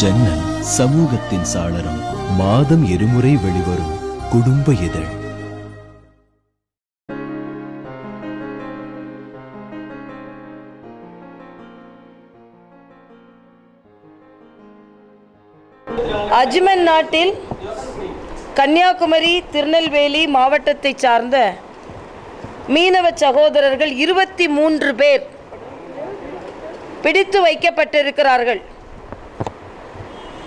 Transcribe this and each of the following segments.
ஜன்னல் சமூகத்தின் சாளரம் மாதம் இருமுறை வெளிவரும் குடும்ப இதழ். அஜ்மன் நாட்டில் கன்னியாகுமரி திருநெல்வேலி மாவட்டத்தை சார்ந்த மீனவ சகோதரர்கள் இருபத்தி மூன்று பேர் பிடித்து வைக்கப்பட்டிருக்கிறார்கள்.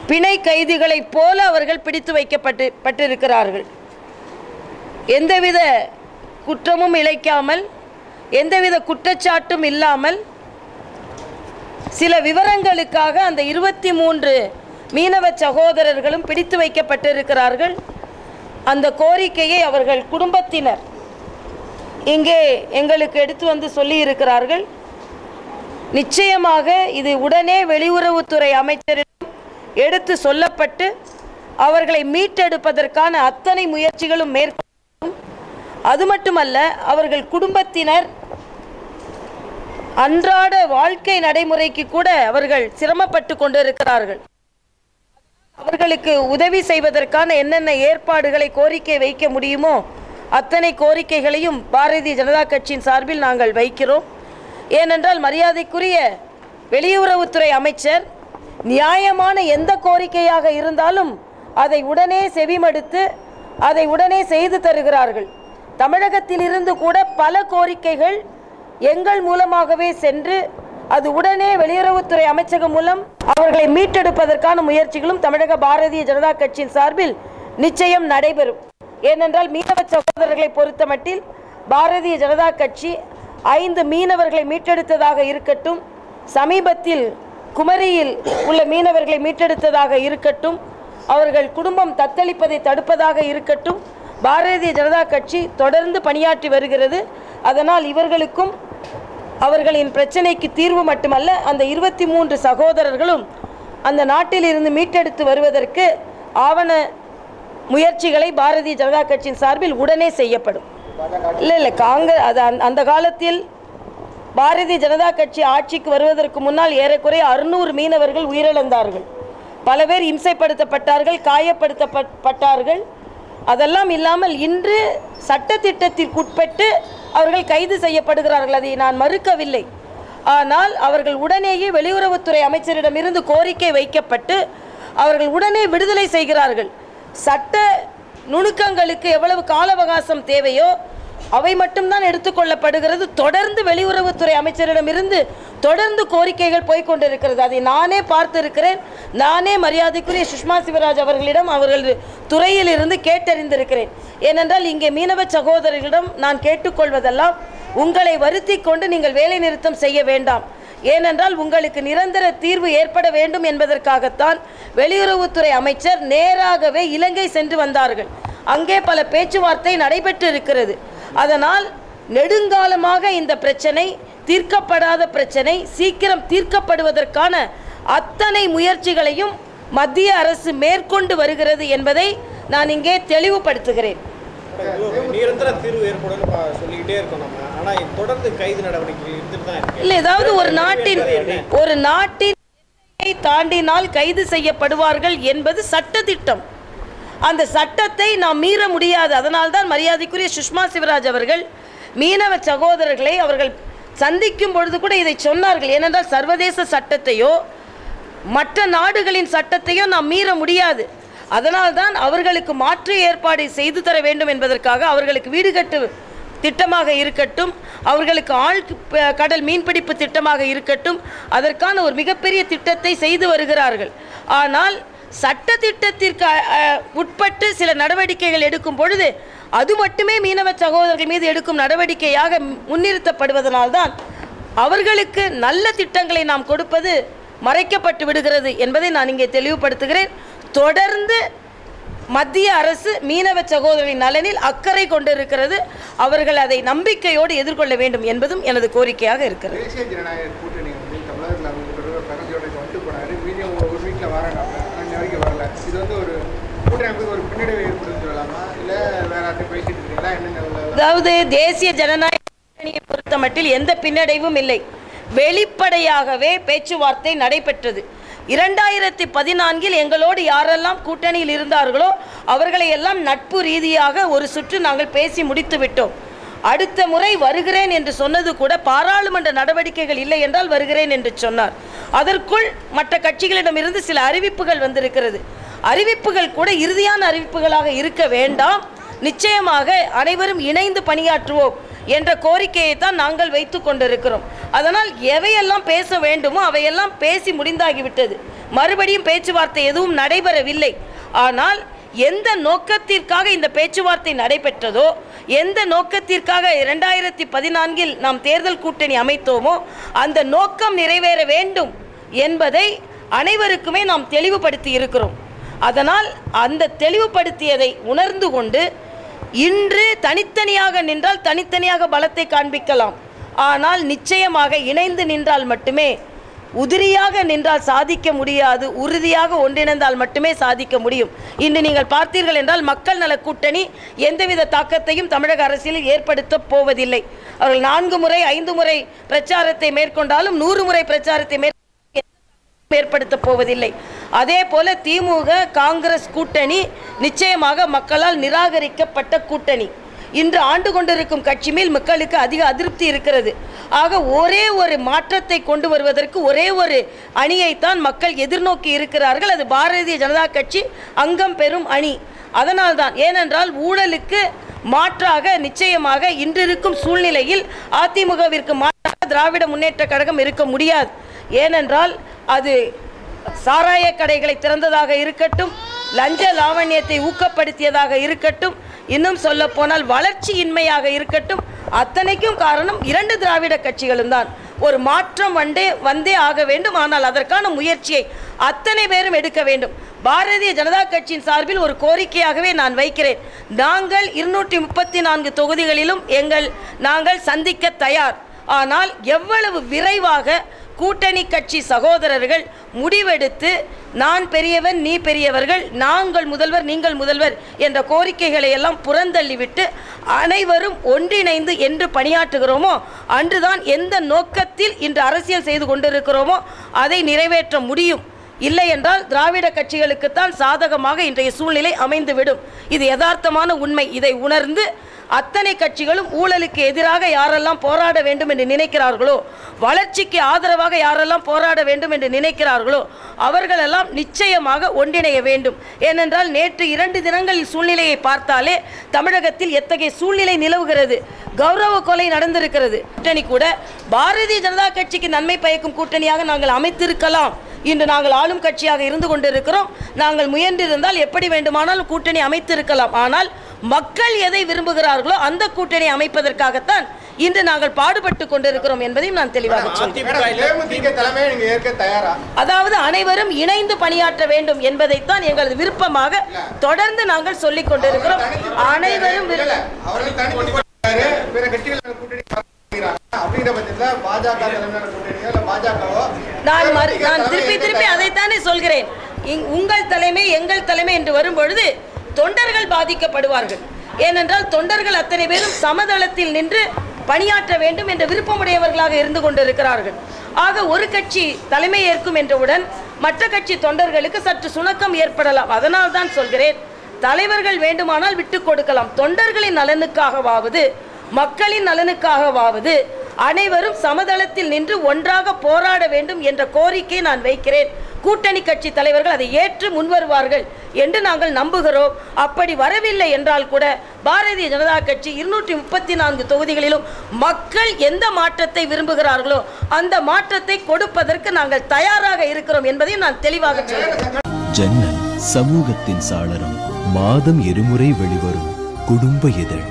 பிணை கைதிகளைப் போல அவர்கள் பிடித்து வைக்கப்பட்டு பட்டிருக்கிறார்கள். எந்தவித குற்றமும் இழைக்காமல் எந்தவித குற்றச்சாட்டும் இல்லாமல் சில விவரங்களுக்காக அந்த இருபத்தி மூன்று மீனவ சகோதரர்களும் பிடித்து வைக்கப்பட்டிருக்கிறார்கள். அந்த கோரிக்கையை அவர்கள் குடும்பத்தினர் இங்கே எங்களுக்கு எடுத்து வந்து சொல்லி இருக்கிறார்கள் நிச்சயமாக இது உடனே வெளியுறவுத்துறை அமைச்சரின் எடுத்து சொல்லப்பட்டு அவர்களை மீட்டெடுப்பதற்கான அத்தனை முயற்சிகளும் மேற்கொள்ளும் அது மட்டுமல்ல அவர்கள் குடும்பத்தினர் அன்றாட வாழ்க்கை நடைமுறைக்கு கூட அவர்கள் சிரமப்பட்டு கொண்டிருக்கிறார்கள். அவர்களுக்கு உதவி செய்வதற்கான என்னென்ன ஏற்பாடுகளை கோரிக்கை வைக்க முடியுமோ அத்தனை கோரிக்கைகளையும் பாரதிய ஜனதா கட்சியின் சார்பில் நாங்கள் வைக்கிறோம். ஏனென்றால் மரியாதைக்குரிய வெளியுறவுத்துறை அமைச்சர் நியாயமான எந்த கோரிக்கையாக இருந்தாலும் அதை உடனே செவிமடுத்து அதை உடனே செய்து தருகிறார்கள். தமிழகத்திலிருந்து கூட பல கோரிக்கைகள் எங்கள் மூலமாகவே சென்று அது உடனே வெளியுறவுத்துறை அமைச்சகம் மூலம் அவர்களை மீட்டெடுப்பதற்கான முயற்சிகளும் தமிழக பாரதிய ஜனதா கட்சியின் சார்பில் நிச்சயம் நடைபெறும். ஏனென்றால் மீனவ சகோதரர்களை பொறுத்தமட்டில் பாரதிய ஜனதா கட்சி ஐந்து மீனவர்களை மீட்டெடுத்ததாக இருக்கட்டும் சமீபத்தில் குமரியில் உள்ள மீனவர்களை மீட்டெடுத்ததாக இருக்கட்டும் அவர்கள் குடும்பம் தத்தளிப்பதை தடுப்பதாக இருக்கட்டும் பாரதிய ஜனதா கட்சி தொடர்ந்து பணியாற்றி வருகிறது. அதனால் இவர்களுக்கும் அவர்களின் பிரச்சனைக்கு தீர்வு மட்டுமல்ல அந்த இருபத்தி மூன்று சகோதரர்களும் அந்த நாட்டில் இருந்து மீட்டெடுத்து வருவதற்கு ஆவண முயற்சிகளை பாரதிய ஜனதா கட்சியின் சார்பில் உடனே செய்யப்படும். இல்லை இல்லை காங்கிரஸ் அது அந்த- அந்த காலத்தில் பாரதிய ஜனதா கட்சி ஆட்சிக்கு வருவதற்கு முன்னால் ஏறக்குறைய அறுநூறு மீனவர்கள் உயிரிழந்தார்கள். பல பேர் இம்சைப்படுத்தப்பட்டார்கள் காயப்படுத்தப்பட்டார்கள். அதெல்லாம் இல்லாமல் இன்று சட்டத்திட்டத்திற்குட்பட்டு அவர்கள் கைது செய்யப்படுகிறார்கள். அதை நான் மறுக்கவில்லை. ஆனால் அவர்கள் உடனேயே வெளியுறவுத்துறை அமைச்சரிடமிருந்து கோரிக்கை வைக்கப்பட்டு அவர்கள் உடனே விடுதலை செய்கிறார்கள். சட்ட நுணுக்கங்களுக்கு எவ்வளவு கால அவகாசம் தேவையோ அவை மட்டும்தான் எடுத்துக்கொள்ளப்படுகிறது. தொடர்ந்து வெளியுறவுத்துறை அமைச்சரிடமிருந்து தொடர்ந்து கோரிக்கைகள் போய்கொண்டிருக்கிறது அதை நானே பார்த்திருக்கிறேன். நானே மரியாதைக்குரிய சுஷ்மா சிவராஜ் அவர்களிடம் அவர்கள் துறையில் இருந்து கேட்டறிந்திருக்கிறேன். ஏனென்றால் இங்கே மீனவ சகோதரர்களிடம் நான் கேட்டுக்கொள்வதெல்லாம் உங்களை வருத்தி கொண்டு நீங்கள் வேலை நிறுத்தம் செய்ய வேண்டாம். ஏனென்றால் உங்களுக்கு நிரந்தர தீர்வு ஏற்பட வேண்டும் என்பதற்காகத்தான் வெளியுறவுத்துறை அமைச்சர் நேராகவே இலங்கை சென்று வந்தார்கள். அங்கே பல பேச்சுவார்த்தை நடைபெற்று இருக்கிறது அதனால் நெடுங்காலமாக இந்த பிரச்சனை தீர்க்கப்படாத பிரச்சனை சீக்கிரம் தீர்க்கப்படுவதற்கான அத்தனை முயற்சிகளையும் மத்திய அரசு மேற்கொண்டு வருகிறது என்பதை நான் இங்கே தெளிவுபடுத்துகிறேன். இல்லை ஏதாவது ஒரு நாட்டின் ஒரு நாட்டின் தாண்டினால் கைது செய்யப்படுவார்கள் என்பது சட்டத்திட்டம். அந்த சட்டத்தை நாம் மீற முடியாது. அதனால்தான் மரியாதைக்குரிய சுஷ்மா சிவராஜ் அவர்கள் மீனவ சகோதரர்களை அவர்கள் சந்திக்கும் பொழுது கூட இதை சொன்னார்கள். ஏனென்றால் சர்வதேச சட்டத்தையோ மற்ற நாடுகளின் சட்டத்தையோ நாம் மீற முடியாது. அதனால்தான் அவர்களுக்கு மாற்று ஏற்பாடு செய்து தர வேண்டும் என்பதற்காக அவர்களுக்கு வீடு கட்டு திட்டமாக இருக்கட்டும் அவர்களுக்கு ஆழ் கடல் மீன்பிடிப்பு திட்டமாக இருக்கட்டும் அதற்கான ஒரு மிகப்பெரிய திட்டத்தை செய்து வருகிறார்கள். ஆனால் சட்ட திட்டத்திற்கு உட்பட்டு சில நடவடிக்கைகள் எடுக்கும் பொழுது அது மட்டுமே மீனவ சகோதரர்கள் மீது எடுக்கும் நடவடிக்கையாக முன்னிறுத்தப்படுவதனால்தான் அவர்களுக்கு நல்ல திட்டங்களை நாம் கொடுப்பது மறைக்கப்பட்டு விடுகிறது என்பதை நான் இங்கே தெளிவுபடுத்துகிறேன். தொடர்ந்து மத்திய அரசு மீனவ சகோதரின் நலனில் அக்கறை கொண்டிருக்கிறது. அவர்கள் அதை நம்பிக்கையோடு எதிர்கொள்ள வேண்டும் என்பதும் எனது கோரிக்கையாக இருக்கிறது. இது வந்து ஒரு அதாவது தேசிய ஜனநாயக கூட்டணியை பொறுத்த மட்டில் எந்த பின்னடைவும் இல்லை. வெளிப்படையாகவே பேச்சுவார்த்தை நடைபெற்றது. இரண்டாயிரத்தி பதினான்கில் எங்களோடு யாரெல்லாம் கூட்டணியில் இருந்தார்களோ அவர்களை எல்லாம் நட்பு ரீதியாக ஒரு சுற்று நாங்கள் பேசி முடித்து விட்டோம். அடுத்த முறை வருகிறேன் என்று சொன்னது கூட பாராளுமன்ற நடவடிக்கைகள் இல்லை என்றால் வருகிறேன் என்று சொன்னார். அதற்குள் மற்ற கட்சிகளிடமிருந்து சில அறிவிப்புகள் வந்திருக்கிறது. அறிவிப்புகள் கூட இறுதியான அறிவிப்புகளாக இருக்க வேண்டாம். நிச்சயமாக அனைவரும் இணைந்து பணியாற்றுவோம் என்ற கோரிக்கையை தான் நாங்கள் வைத்து கொண்டிருக்கிறோம். அதனால் எவையெல்லாம் பேச வேண்டுமோ அவையெல்லாம் பேசி முடிந்தாகிவிட்டது. மறுபடியும் பேச்சுவார்த்தை எதுவும் நடைபெறவில்லை. ஆனால் எந்த நோக்கத்திற்காக இந்த பேச்சுவார்த்தை நடைபெற்றதோ எந்த நோக்கத்திற்காக இரண்டாயிரத்தி பதினான்கில் நாம் தேர்தல் கூட்டணி அமைத்தோமோ அந்த நோக்கம் நிறைவேற வேண்டும் என்பதை அனைவருக்குமே நாம் தெளிவுபடுத்தி இருக்கிறோம். அதனால் அந்த தெளிவுபடுத்தியதை உணர்ந்து கொண்டு இன்று தனித்தனியாக நின்றால் தனித்தனியாக பலத்தை காண்பிக்கலாம். ஆனால் நிச்சயமாக இணைந்து நின்றால் மட்டுமே உதிரியாக நின்றால் சாதிக்க முடியாது உறுதியாக ஒன்றிணைந்தால் மட்டுமே சாதிக்க முடியும். இன்று நீங்கள் பார்த்தீர்கள் என்றால் மக்கள் நல கூட்டணி எந்தவித தாக்கத்தையும் தமிழக அரசியலில் ஏற்படுத்த போவதில்லை. அவர்கள் நான்கு முறை ஐந்து முறை பிரச்சாரத்தை மேற்கொண்டாலும் நூறு முறை பிரச்சாரத்தை மேற் ஏற்படுத்த போவதில்லை. அதே போல திமுக காங்கிரஸ் கூட்டணி நிச்சயமாக மக்களால் நிராகரிக்கப்பட்ட கூட்டணி. இன்று ஆண்டு கொண்டிருக்கும் கட்சி மேல் மக்களுக்கு அதிக அதிருப்தி இருக்கிறது. ஆக ஒரே ஒரு மாற்றத்தை கொண்டு வருவதற்கு ஒரே ஒரு அணியைத்தான் மக்கள் எதிர்நோக்கி இருக்கிறார்கள். அது பாரதிய ஜனதா கட்சி அங்கம் பெறும் அணி. அதனால்தான் ஏனென்றால் ஊழலுக்கு மாற்றாக நிச்சயமாக இன்றிருக்கும் சூழ்நிலையில் அதிமுகவிற்கு மாற்றாக திராவிட முன்னேற்ற கழகம் இருக்க முடியாது. ஏனென்றால் அது சாராய கடைகளை திறந்ததாக இருக்கட்டும் லஞ்ச லாவண்யத்தை ஊக்கப்படுத்தியதாக இருக்கட்டும் இன்னும் சொல்ல போனால் வளர்ச்சியின்மையாக இருக்கட்டும் அத்தனைக்கும் காரணம் இரண்டு திராவிட கட்சிகளும் தான். ஒரு மாற்றம் வந்தே வந்தே ஆக வேண்டும் ஆனால் அதற்கான முயற்சியை அத்தனை பேரும் எடுக்க வேண்டும். பாரதிய ஜனதா கட்சியின் சார்பில் ஒரு கோரிக்கையாகவே நான் வைக்கிறேன். நாங்கள் இருநூற்றி முப்பத்தி நான்கு தொகுதிகளிலும் எங்கள் நாங்கள் சந்திக்க தயார். ஆனால் எவ்வளவு விரைவாக கூட்டணி கட்சி சகோதரர்கள் முடிவெடுத்து நான் பெரியவன் நீ பெரியவர்கள் நாங்கள் முதல்வர் நீங்கள் முதல்வர் என்ற கோரிக்கைகளை எல்லாம் புறந்தள்ளிவிட்டு அனைவரும் ஒன்றிணைந்து என்று பணியாற்றுகிறோமோ அன்றுதான் எந்த நோக்கத்தில் இன்று அரசியல் செய்து கொண்டிருக்கிறோமோ அதை நிறைவேற்ற முடியும். இல்லை என்றால் திராவிட கட்சிகளுக்குத்தான் சாதகமாக இன்றைய சூழ்நிலை அமைந்துவிடும். இது யதார்த்தமான உண்மை. இதை உணர்ந்து அத்தனை கட்சிகளும் ஊழலுக்கு எதிராக யாரெல்லாம் போராட வேண்டும் என்று நினைக்கிறார்களோ வளர்ச்சிக்கு ஆதரவாக யாரெல்லாம் போராட வேண்டும் என்று நினைக்கிறார்களோ அவர்களெல்லாம் நிச்சயமாக ஒன்றிணைய வேண்டும். ஏனென்றால் நேற்று இரண்டு தினங்களில் சூழ்நிலையை பார்த்தாலே தமிழகத்தில் எத்தகைய சூழ்நிலை நிலவுகிறது கௌரவ கொலை நடந்திருக்கிறது. கூட்டணி கூட பாரதிய ஜனதா கட்சிக்கு நன்மை பயக்கும் கூட்டணியாக நாங்கள் அமைத்திருக்கலாம். இன்று நாங்கள் ஆளும் கட்சியாக இருந்து கொண்டிருக்கிறோம். நாங்கள் முயன்றிருந்தால் எப்படி வேண்டுமானாலும் கூட்டணி அமைத்திருக்கலாம். ஆனால் மக்கள் எதை விரும்புகிறார்களோ அந்த கூட்டணி அமைப்பதற்காகத்தான் இன்று நாங்கள் பாடுபட்டு கொண்டிருக்கிறோம் என்பதையும் நான் தெளிவாக அதாவது அனைவரும் இணைந்து பணியாற்ற வேண்டும் என்பதைத்தான் எங்களது விருப்பமாக தொடர்ந்து நாங்கள் சொல்லிக் கொண்டிருக்கிறோம். அனைவரும் நான் நான் திருப்பி திருப்பி? அதைத்தானே சொல்கிறேன். உங்கள் தலைமை எங்கள் தலைமை என்று வரும்பொழுது தொண்டர்கள் பாதிக்கப்படுவார்கள். ஏனென்றால் தொண்டர்கள் அத்தனை பேரும் சமதளத்தில் நின்று பணியாற்ற வேண்டும் என்ற விருப்பமுடையவர்களாக இருந்து கொண்டிருக்கிறார்கள். ஆக ஒரு கட்சி தலைமை ஏற்கும் என்றவுடன் மற்ற கட்சி தொண்டர்களுக்கு சற்று சுணக்கம் ஏற்படலாம். அதனால் தான் சொல்கிறேன் தலைவர்கள் வேண்டுமானால் விட்டு கொடுக்கலாம். தொண்டர்களின் நலனுக்காகவாவது மக்களின் நலனுக்காகவாவது அனைவரும் சமதளத்தில் நின்று ஒன்றாக போராட வேண்டும் என்ற கோரிக்கை நான் வைக்கிறேன். கூட்டணி கட்சி தலைவர்கள் அதை ஏற்று முன்வருவார்கள் என்று நாங்கள் நம்புகிறோம். அப்படி வரவில்லை என்றால் கூட பாரதிய ஜனதா கட்சி இருநூற்றி முப்பத்தி நான்கு தொகுதிகளிலும் மக்கள் எந்த மாற்றத்தை விரும்புகிறார்களோ அந்த மாற்றத்தை கொடுப்பதற்கு நாங்கள் தயாராக இருக்கிறோம் என்பதையும் நான் தெளிவாக சொல்கிறேன். ஜன்னல் சமூகத்தின் சாளரம் மாதம் இருமுறை வெளிவரும் குடும்ப இதழ்.